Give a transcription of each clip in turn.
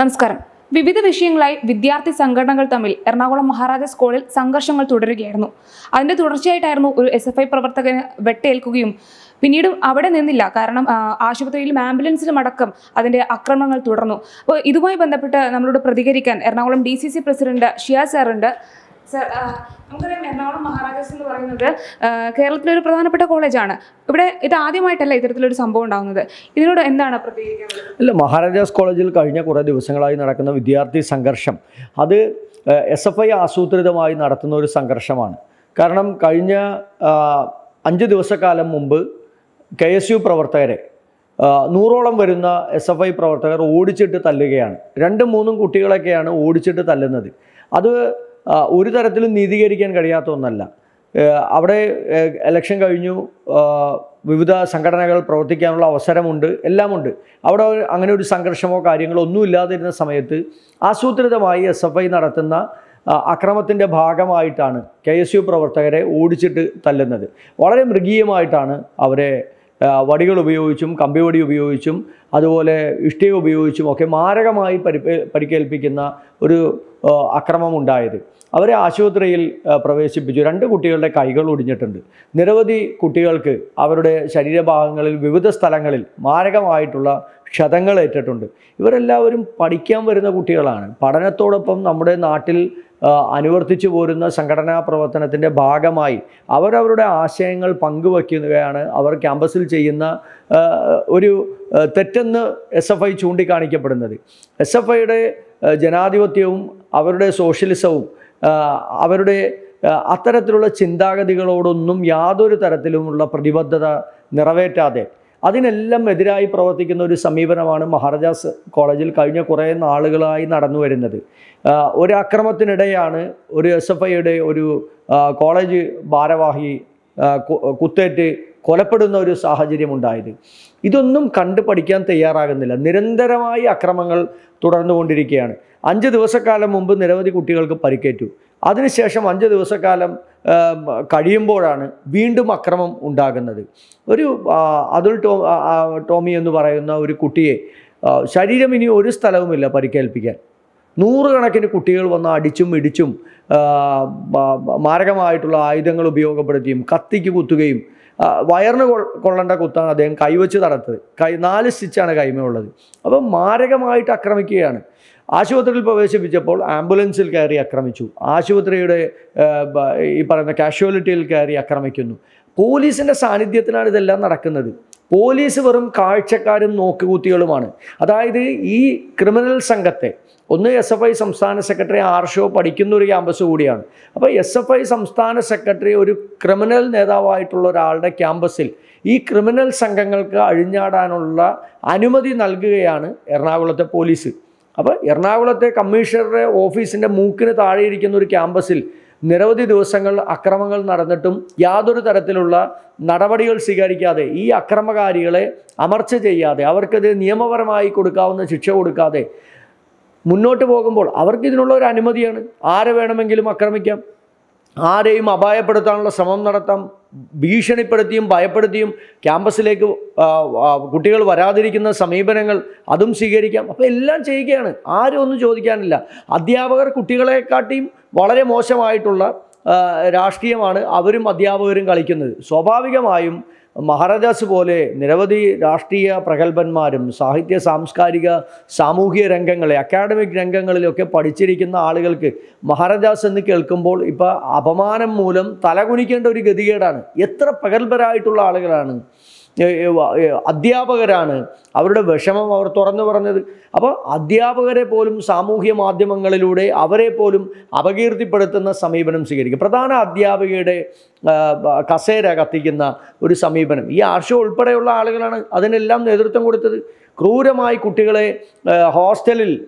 നമസ്കാരം. വിവിധ വിഷയങ്ങളായി വിദ്യാർത്ഥി സംഘടനകൾ തമ്മിൽ എറണാകുളം മഹാരാജാസ് സ്കൂളിൽ സംഘർഷങ്ങൾ തുടരുകയായിരുന്നു. അതിന്റെ തുടർച്ചയായിട്ടായിരുന്നു ഒരു എസ് എഫ് ഐ പ്രവർത്തകന് വെട്ടേൽക്കുകയും പിന്നീട് അവിടെ നിന്നില്ല. കാരണം ആശുപത്രിയിലും ആംബുലൻസിലും അടക്കം അതിന്റെ ആക്രമണങ്ങൾ തുടർന്നു. അപ്പോൾ ഇതുമായി ബന്ധപ്പെട്ട് നമ്മളോട് പ്രതികരിക്കാൻ എറണാകുളം ഡി പ്രസിഡന്റ് ഷിയ സാറുണ്ട്. നമുക്കറിയാം എറണാകുളം മഹാരാജാസ് എന്ന് പറയുന്നത് കേരളത്തിലെ ഒരു പ്രധാനപ്പെട്ട കോളേജാണ്. ഇവിടെ ഇത് ആദ്യമായിട്ടല്ല ഇത്തരത്തിലൊരു സംഭവം ഉണ്ടാകുന്നത് ഇതിനോട് എന്താണ് പ്രതികരിക്കാനുള്ളത് അല്ല മഹാരാജാസ് കോളേജിൽ കഴിഞ്ഞ കുറേ ദിവസങ്ങളായി നടക്കുന്ന വിദ്യാർത്ഥി സംഘർഷം. അത് എസ് എഫ് ഐ ആസൂത്രിതമായി നടത്തുന്ന ഒരു സംഘർഷമാണ്. കാരണം കഴിഞ്ഞ അഞ്ച് ദിവസക്കാലം മുമ്പ് കെ എസ് യു പ്രവർത്തകരെ നൂറോളം വരുന്ന എസ് എഫ് ഐ പ്രവർത്തകർ ഓടിച്ചിട്ട് തല്ലുകയാണ്. രണ്ടും മൂന്നും കുട്ടികളൊക്കെയാണ് ഓടിച്ചിട്ട് തല്ലുന്നത്. അത് ഒരു തരത്തിലും നീതീകരിക്കാൻ കഴിയാത്ത ഒന്നല്ല. അവിടെ എലക്ഷൻ കഴിഞ്ഞു വിവിധ സംഘടനകൾ പ്രവർത്തിക്കാനുള്ള അവസരമുണ്ട് എല്ലാമുണ്ട്. അവിടെ അങ്ങനെ ഒരു സംഘർഷമോ കാര്യങ്ങളോ ഒന്നും ഇല്ലാതിരുന്ന സമയത്ത് ആസൂത്രിതമായി എസ് എഫ് ഐ നടത്തുന്ന അക്രമത്തിന്റെ ഭാഗമായിട്ടാണ് കെ എസ് യു പ്രവർത്തകരെ ഓടിച്ചിട്ട് തല്ലുന്നത്. വളരെ മൃഗീയമായിട്ടാണ് അവരെ വടികൾ ഉപയോഗിച്ചും കമ്പിവടി ഉപയോഗിച്ചും അതുപോലെ ഇഷ്ടിക ഉപയോഗിച്ചും ഒക്കെ മാരകമായി പരിപ്പേ പരിക്കേൽപ്പിക്കുന്ന ഒരു അക്രമമുണ്ടായത്. അവരെ ആശുപത്രിയിൽ പ്രവേശിപ്പിച്ചു. രണ്ട് കുട്ടികളുടെ കൈകൾ ഒടിഞ്ഞിട്ടുണ്ട്. നിരവധി കുട്ടികൾക്ക് അവരുടെ ശരീരഭാഗങ്ങളിൽ വിവിധ സ്ഥലങ്ങളിൽ മാരകമായിട്ടുള്ള ക്ഷതങ്ങൾ ഏറ്റിട്ടുണ്ട്. ഇവരെല്ലാവരും പഠിക്കാൻ വരുന്ന കുട്ടികളാണ്. പഠനത്തോടൊപ്പം നമ്മുടെ നാട്ടിൽ അനുവർത്തിച്ചു പോരുന്ന സംഘടനാ പ്രവർത്തനത്തിന്റെ ഭാഗമായി അവരവരുടെ ആശയങ്ങൾ പങ്കുവയ്ക്കുകയാണ്. അവർ ക്യാമ്പസിൽ ചെയ്യുന്ന ഒരു തെറ്റെന്ന് എസ് എഫ് ഐ ചൂണ്ടിക്കാണിക്കപ്പെടുന്നത്. എസ് എഫ് ഐയുടെ ജനാധിപത്യവും അവരുടെ സോഷ്യലിസവും അവരുടെ അത്തരത്തിലുള്ള ചിന്താഗതികളോടൊന്നും യാതൊരു തരത്തിലുമുള്ള പ്രതിബദ്ധത നിറവേറ്റാതെ അതിനെല്ലാം എതിരായി പ്രവർത്തിക്കുന്ന ഒരു സമീപനമാണ് മഹാരാജാസ് കോളേജിൽ കഴിഞ്ഞ കുറേ നാളുകളായി നടന്നു വരുന്നത്. ഒരു അക്രമത്തിനിടെയാണ് ഒരു എസ് എഫ് ഐയുടെ ഒരു കോളേജ് ഭാരവാഹി കുത്തേറ്റ് കൊലപ്പെടുന്ന ഒരു സാഹചര്യം ഉണ്ടായത് ഇതൊന്നും കണ്ടു പഠിക്കാൻ തയ്യാറാകുന്നില്ല. നിരന്തരമായി അക്രമങ്ങൾ തുടർന്നുകൊണ്ടിരിക്കുകയാണ്. അഞ്ച് ദിവസക്കാലം മുമ്പ് നിരവധി കുട്ടികൾക്ക് പരിക്കേറ്റു. അതിനുശേഷം അഞ്ച് ദിവസക്കാലം കഴിയുമ്പോഴാണ് വീണ്ടും അക്രമം ഉണ്ടാകുന്നത്. ഒരു അതുൽ ടോ ടോമി എന്ന് പറയുന്ന ഒരു കുട്ടിയെ ശരീരം ഇനി ഒരു സ്ഥലവുമില്ല പരിക്കേൽപ്പിക്കാൻ. നൂറുകണക്കിന് കുട്ടികൾ വന്ന് അടിച്ചും ഇടിച്ചും മാരകമായിട്ടുള്ള ആയുധങ്ങൾ ഉപയോഗപ്പെടുത്തിയും കത്തിക്ക് കുത്തുകയും വയറിന് കൊള്ളേണ്ട കുത്താണ് അദ്ദേഹം കൈവച്ച് തടത്തത്. കൈ നാല് സ്റ്റിച്ചാണ് കൈമയുള്ളത് അപ്പം മാരകമായിട്ട് ആക്രമിക്കുകയാണ്. ആശുപത്രിയിൽ പ്രവേശിപ്പിച്ചപ്പോൾ ആംബുലൻസിൽ കയറി ആക്രമിച്ചു. ആശുപത്രിയുടെ ഈ പറയുന്ന കാഷ്വാലിറ്റിയിൽ കയറി ആക്രമിക്കുന്നു. പോലീസിന്റെ സാന്നിധ്യത്തിലാണ് ഇതെല്ലാം നടക്കുന്നത്. പോലീസ് വെറും കാഴ്ചക്കാരും നോക്കുകൂത്തികളുമാണ്. അതായത് ഈ ക്രിമിനൽ സംഘത്തെ ഒന്ന് എസ് എഫ് ഐ സംസ്ഥാന സെക്രട്ടറി ആർഷോ പഠിക്കുന്ന ഒരു ക്യാമ്പസ് കൂടിയാണ്. അപ്പോൾ എസ് എഫ് ഐ സംസ്ഥാന സെക്രട്ടറി ഒരു ക്രിമിനൽ നേതാവായിട്ടുള്ള ഒരാളുടെ ക്യാമ്പസിൽ ഈ ക്രിമിനൽ സംഘങ്ങൾക്ക് അഴിഞ്ഞാടാനുള്ള അനുമതി നൽകുകയാണ് എറണാകുളത്തെ പോലീസ്. അപ്പോൾ എറണാകുളത്തെ കമ്മീഷണറുടെ ഓഫീസിന്റെ മൂക്കിന് താഴെയിരിക്കുന്ന ഒരു ക്യാമ്പസിൽ നിരവധി ദിവസങ്ങൾ അക്രമങ്ങൾ നടന്നിട്ടും യാതൊരു തരത്തിലുള്ള നടപടികൾ സ്വീകരിക്കാതെ ഈ അക്രമകാരികളെ അമർച്ച ചെയ്യാതെ അവർക്കെതിരെ നിയമപരമായി കൊടുക്കാവുന്ന ശിക്ഷ കൊടുക്കാതെ മുന്നോട്ട് പോകുമ്പോൾ അവർക്ക് ഇതിനുള്ള ഒരു അനുമതിയാണ്. ആരെ വേണമെങ്കിലും ആക്രമിക്കാം. ആരെയും അപായപ്പെടുത്താനുള്ള ശ്രമം നടത്താം ഭീഷണിപ്പെടുത്തിയും ഭയപ്പെടുത്തിയും ക്യാമ്പസിലേക്ക് കുട്ടികൾ വരാതിരിക്കുന്ന സമീപനങ്ങൾ അതും സ്വീകരിക്കാം. അപ്പോൾ എല്ലാം ചെയ്യുകയാണ്. ആരും ഒന്നും ചോദിക്കാനില്ല. അധ്യാപകർ കുട്ടികളെക്കാട്ടിയും വളരെ മോശമായിട്ടുള്ള രാഷ്ട്രീയമാണ് അവരും അധ്യാപകരും കളിക്കുന്നത്. സ്വാഭാവികമായും മഹാരാജാസ് പോലെ നിരവധി രാഷ്ട്രീയ പ്രഗത്ഭന്മാരും സാഹിത്യ സാംസ്കാരിക സാമൂഹിക രംഗങ്ങളെ അക്കാഡമിക് രംഗങ്ങളിലൊക്കെ പഠിച്ചിരിക്കുന്ന ആളുകൾക്ക് മഹാരാജാസ് എന്ന് കേൾക്കുമ്പോൾ ഇപ്പോൾ അപമാനം മൂലം തലകുനിക്കേണ്ട ഒരു ഗതികേടാണ്. എത്ര പ്രഗത്ഭരായിട്ടുള്ള ആളുകളാണ്. അധ്യാപകരാണ്. അവരുടെ വിഷമം അവർ തുറന്നു പറഞ്ഞത്. അപ്പോൾ അധ്യാപകരെ പോലും സാമൂഹ്യ മാധ്യമങ്ങളിലൂടെ അവരെ പോലും അപകീർത്തിപ്പെടുത്തുന്ന സമീപനം സ്വീകരിക്കും. പ്രധാന അധ്യാപികയുടെ കസേര കത്തിക്കുന്ന ഒരു സമീപനം. ഈ ആർഷോ ഉൾപ്പെടെയുള്ള ആളുകളാണ് അതിനെല്ലാം നേതൃത്വം കൊടുത്തത്. ക്രൂരമായി കുട്ടികളെ ഹോസ്റ്റലിൽ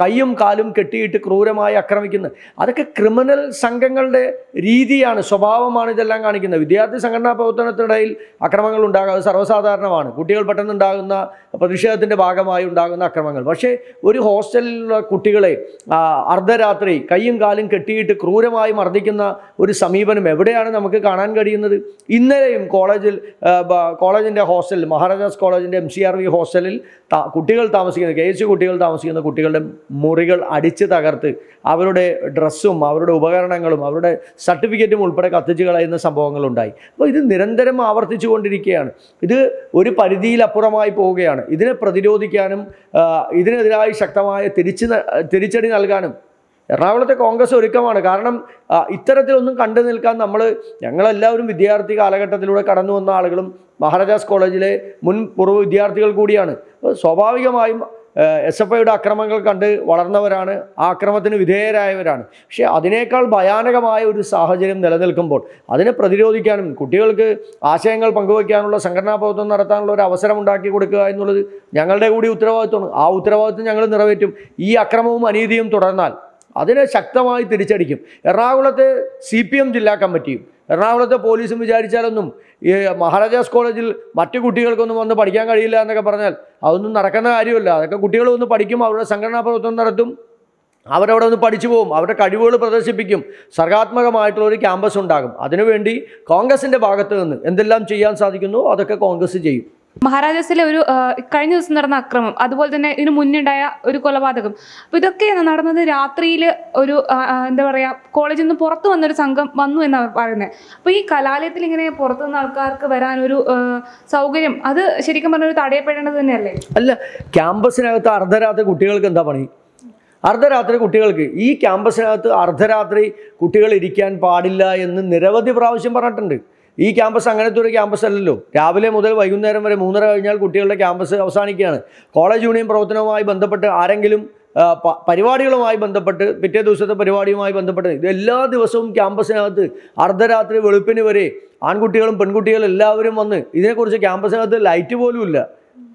കൈയും കാലും കെട്ടിയിട്ട് ക്രൂരമായി ആക്രമിക്കുന്നത്. അതൊക്കെ ക്രിമിനൽ സംഘങ്ങളുടെ രീതിയാണ് സ്വഭാവമാണ് ഇതെല്ലാം കാണിക്കുന്നത്. വിദ്യാർത്ഥി സംഘടനാ പ്രവർത്തനത്തിനിടയിൽ അക്രമങ്ങൾ ഉണ്ടാകുക അത് സർവസാധാരണമാണ്. കുട്ടികൾ പെട്ടെന്ന് ഉണ്ടാകുന്ന പ്രതിഷേധത്തിന്റെ ഭാഗമായി ഉണ്ടാകുന്ന അക്രമങ്ങൾ. പക്ഷേ ഒരു ഹോസ്റ്റലിലുള്ള കുട്ടികളെ അർദ്ധരാത്രി കൈയും കാലും കെട്ടിയിട്ട് ക്രൂരമായി മർദ്ദിക്കുന്ന ഒരു സമീപനം എവിടെയാണ് നമുക്ക് കാണാൻ കഴിയുന്നത്? ഇന്നലെയും കോളേജിൽ കോളേജിന്റെ ഹോസ്റ്റലിൽ മഹാരാജാസ് കോളേജിന്റെ എം സി ആർ വി ഹോസ്റ്റലിൽ കുട്ടികൾ താമസിക്കുന്ന കെ എസ് കുട്ടികൾ താമസിക്കുന്ന കുട്ടികളുടെ മുറികൾ അടിച്ച് തകർത്ത് അവരുടെ ഡ്രസ്സും അവരുടെ ഉപകരണങ്ങളും അവരുടെ സർട്ടിഫിക്കറ്റും ഉൾപ്പെടെ കത്തിച്ച് കളയുന്ന സംഭവങ്ങളുണ്ടായി. അപ്പോൾ ഇത് നിരന്തരം ആവർത്തിച്ചു കൊണ്ടിരിക്കുകയാണ്. ഇത് ഒരു പരിധിയിലപ്പുറമായി പോവുകയാണ്. ഇതിനെ പ്രതിരോധിക്കാനും ഇതിനെതിരായി ശക്തമായ തിരിച്ച് തിരിച്ചടി നൽകാനും എറണാകുളത്തെ കോൺഗ്രസ് ഒരുക്കമാണ്. കാരണം ഇത്തരത്തിലൊന്നും കണ്ടു നിൽക്കാൻ നമ്മൾ ഞങ്ങളെല്ലാവരും വിദ്യാർത്ഥി കാലഘട്ടത്തിലൂടെ കടന്നു വന്ന ആളുകളും മഹാരാജാസ് കോളേജിലെ മുൻ പൂർവ വിദ്യാർത്ഥികൾ കൂടിയാണ്. സ്വാഭാവികമായും എസ് എഫ് ഐയുടെ അക്രമങ്ങൾ കണ്ട് വളർന്നവരാണ് ആക്രമത്തിന് വിധേയരായവരാണ്. പക്ഷേ അതിനേക്കാൾ ഭയാനകമായ ഒരു സാഹചര്യം നിലനിൽക്കുമ്പോൾ അതിനെ പ്രതിരോധിക്കാനും കുട്ടികൾക്ക് ആശയങ്ങൾ പങ്കുവയ്ക്കാനുള്ള സംഘടനാ പ്രവർത്തനം നടത്താനുള്ള ഒരു അവസരം ഉണ്ടാക്കി കൊടുക്കുക എന്നുള്ളത് ഞങ്ങളുടെ കൂടി ഉത്തരവാദിത്വമാണ്. ആ ഉത്തരവാദിത്വം ഞങ്ങൾ നിറവേറ്റും. ഈ അക്രമവും അനീതിയും തുടർന്നാൽ അതിനെ ശക്തമായി തിരിച്ചടിക്കും. എറണാകുളത്ത് സി ജില്ലാ കമ്മിറ്റിയും എറണാകുളത്തെ പോലീസും വിചാരിച്ചാലൊന്നും ഈ മഹാരാജാസ് കോളേജിൽ മറ്റു കുട്ടികൾക്കൊന്നും വന്ന് പഠിക്കാൻ കഴിയില്ല എന്നൊക്കെ പറഞ്ഞാൽ അതൊന്നും നടക്കുന്ന കാര്യമല്ല. അതൊക്കെ കുട്ടികൾ വന്ന് പഠിക്കും അവരുടെ സംഘടനാ പ്രവർത്തനം നടത്തും അവരവിടെ ഒന്ന് പഠിച്ചു പോകും അവരുടെ കഴിവുകൾ പ്രദർശിപ്പിക്കും സർഗാത്മകമായിട്ടുള്ള ഒരു ക്യാമ്പസ് ഉണ്ടാകും. അതിനുവേണ്ടി കോൺഗ്രസിന്റെ ഭാഗത്ത് നിന്ന് എന്തെല്ലാം ചെയ്യാൻ സാധിക്കുന്നു അതൊക്കെ കോൺഗ്രസ് ചെയ്യും. മഹാരാജാസിലെ ഒരു കഴിഞ്ഞ ദിവസം നടന്ന അക്രമം അതുപോലെ തന്നെ ഇതിനു മുന്നുണ്ടായ ഒരു കൊലപാതകം. അപ്പൊ ഇതൊക്കെ നടന്നത് രാത്രിയിൽ ഒരു എന്താ പറയാ കോളേജിൽ നിന്ന് പുറത്തു വന്നൊരു സംഘം വന്നു എന്നാണ് പറയുന്നത് അപ്പൊ ഈ കലാലയത്തിൽ ഇങ്ങനെ പുറത്തു നിന്ന് ആൾക്കാർക്ക് വരാൻ ഒരു സൗകര്യം അത് ശരിക്കും പറഞ്ഞ ഒരു തടയപ്പെടേണ്ടത് തന്നെയല്ലേ? അല്ല ക്യാമ്പസിനകത്ത് അർദ്ധരാത്രി കുട്ടികൾക്ക് എന്താ പണി? അർദ്ധരാത്രി കുട്ടികൾക്ക് ഈ ക്യാമ്പസിനകത്ത് അർദ്ധരാത്രി കുട്ടികൾ ഇരിക്കാൻ പാടില്ല എന്ന് നിരവധി പ്രാവശ്യം പറഞ്ഞിട്ടുണ്ട്. ഈ ക്യാമ്പസ് അങ്ങനത്തെ ഒരു ക്യാമ്പസ് അല്ലല്ലോ. രാവിലെ മുതൽ വൈകുന്നേരം വരെ മൂന്നര കഴിഞ്ഞാൽ കുട്ടികളുടെ ക്യാമ്പസ് അവസാനിക്കുകയാണ്. കോളേജ് യൂണിയൻ പ്രവർത്തനവുമായി ബന്ധപ്പെട്ട് ആരെങ്കിലും പരിപാടികളുമായി ബന്ധപ്പെട്ട് പിറ്റേ ദിവസത്തെ പരിപാടിയുമായി ബന്ധപ്പെട്ട് ഇത് എല്ലാ ദിവസവും ക്യാമ്പസിനകത്ത് അർദ്ധരാത്രി വെളുപ്പിന് വരെ ആൺകുട്ടികളും പെൺകുട്ടികളും എല്ലാവരും വന്ന് ഇതിനെക്കുറിച്ച് ക്യാമ്പസിനകത്ത് ലൈറ്റ് പോലും ഇല്ല.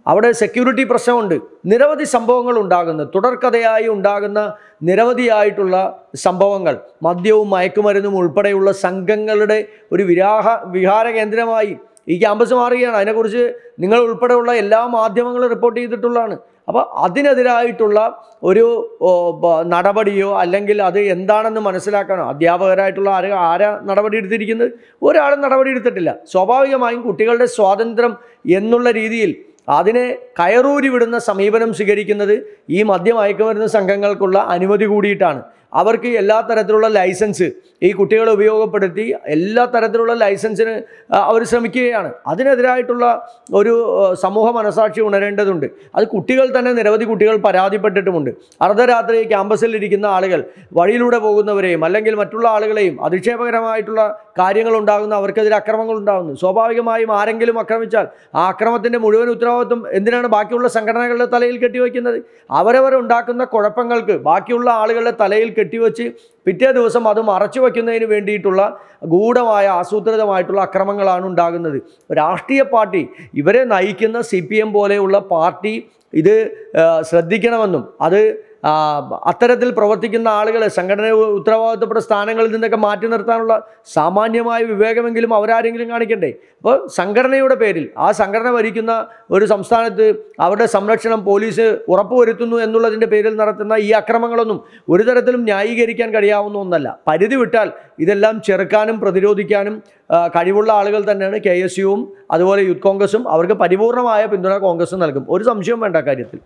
അവിടെ സെക്യൂരിറ്റി പ്രശ്നമുണ്ട്. നിരവധി സംഭവങ്ങൾ ഉണ്ടാകുന്നു. തുടർക്കഥയായി ഉണ്ടാകുന്ന നിരവധിയായിട്ടുള്ള സംഭവങ്ങൾ. മദ്യവും മയക്കുമരുന്നും ഉൾപ്പെടെയുള്ള സംഘങ്ങളുടെ ഒരു വിരാഹ വിഹാര കേന്ദ്രമായി ഈ ക്യാമ്പസ് മാറുകയാണ്. അതിനെക്കുറിച്ച് നിങ്ങൾ ഉൾപ്പെടെയുള്ള എല്ലാ മാധ്യമങ്ങളും റിപ്പോർട്ട് ചെയ്തിട്ടുള്ളതാണ്. അപ്പോൾ അതിനെതിരായിട്ടുള്ള ഒരു നടപടിയോ അല്ലെങ്കിൽ അത് എന്താണെന്ന് മനസ്സിലാക്കാനോ അധ്യാപകരായിട്ടുള്ള ആര് ആരാ നടപടി എടുത്തിരിക്കുന്നത്? ഒരാളും നടപടി എടുത്തിട്ടില്ല. സ്വാഭാവികമായും കുട്ടികളുടെ സ്വാതന്ത്ര്യം എന്നുള്ള രീതിയിൽ അതിനെ കയറൂരി വിടുന്ന സമീപനം സ്വീകരിക്കുന്നത് ഈ മദ്യം അയക്കുമരുന്ന് സംഘങ്ങൾക്കുള്ള അനുമതി കൂടിയിട്ടാണ്. അവർക്ക് എല്ലാ തരത്തിലുള്ള ലൈസൻസ് ഈ കുട്ടികളെ ഉപയോഗപ്പെടുത്തി എല്ലാ തരത്തിലുള്ള ലൈസൻസിന് അവർ ശ്രമിക്കുകയാണ്. അതിനെതിരായിട്ടുള്ള ഒരു സമൂഹ മനസാക്ഷി ഉണരേണ്ടതുണ്ട്. അത് കുട്ടികൾ തന്നെ നിരവധി കുട്ടികൾ പരാതിപ്പെട്ടിട്ടുമുണ്ട്. അർദ്ധരാത്രി ക്യാമ്പസിൽ ഇരിക്കുന്ന ആളുകൾ വഴിയിലൂടെ പോകുന്നവരെയും അല്ലെങ്കിൽ മറ്റുള്ള ആളുകളെയും അധിക്ഷേപകരമായിട്ടുള്ള കാര്യങ്ങൾ ഉണ്ടാകുന്ന അവർക്കെതിരെ അക്രമങ്ങൾ ഉണ്ടാകുന്നു. സ്വാഭാവികമായും ആരെങ്കിലും ആക്രമിച്ചാൽ ആ അക്രമത്തിന്റെ മുഴുവൻ ഉത്തരവാദിത്വം എന്തിനാണ് ബാക്കിയുള്ള സംഘടനകളുടെ തലയിൽ കെട്ടിവയ്ക്കുന്നത് അവരവർ ഉണ്ടാക്കുന്ന കുഴപ്പങ്ങൾക്ക് ബാക്കിയുള്ള ആളുകളുടെ തലയിൽ കെട്ടിവെച്ച് പിറ്റേ ദിവസം അത് മറച്ചു വയ്ക്കുന്നതിന് വേണ്ടിയിട്ടുള്ള ഗൂഢമായ ആസൂത്രിതമായിട്ടുള്ള അക്രമങ്ങളാണ് ഉണ്ടാകുന്നത്. രാഷ്ട്രീയ പാർട്ടി ഇവരെ നയിക്കുന്ന സി പോലെയുള്ള പാർട്ടി ഇത് ശ്രദ്ധിക്കണമെന്നും അത് അത്തരത്തിൽ പ്രവർത്തിക്കുന്ന ആളുകളെ സംഘടന ഉത്തരവാദിത്തപ്പെട്ട സ്ഥാനങ്ങളിൽ നിന്നൊക്കെ മാറ്റി നിർത്താനുള്ള സാമാന്യമായ വിവേകമെങ്കിലും അവരാരെങ്കിലും കാണിക്കണ്ടേ? അപ്പോൾ സംഘടനയുടെ പേരിൽ ആ സംഘടന ഭരിക്കുന്ന ഒരു സംസ്ഥാനത്ത് അവരുടെ സംരക്ഷണം പോലീസ് ഉറപ്പുവരുത്തുന്നു എന്നുള്ളതിന്റെ പേരിൽ നടത്തുന്ന ഈ അക്രമങ്ങളൊന്നും ഒരു തരത്തിലും ന്യായീകരിക്കാൻ കഴിയാവുന്ന ഒന്നല്ല. പരിധി വിട്ടാൽ ഇതെല്ലാം ചെറുക്കാനും പ്രതിരോധിക്കാനും കഴിവുള്ള ആളുകൾ തന്നെയാണ് കെ എസ് യുവും അതുപോലെ യൂത്ത് കോൺഗ്രസും. അവർക്ക് പരിപൂർണമായ പിന്തുണ കോൺഗ്രസ് നൽകും. ഒരു സംശയവും വേണ്ട കാര്യത്തിൽ.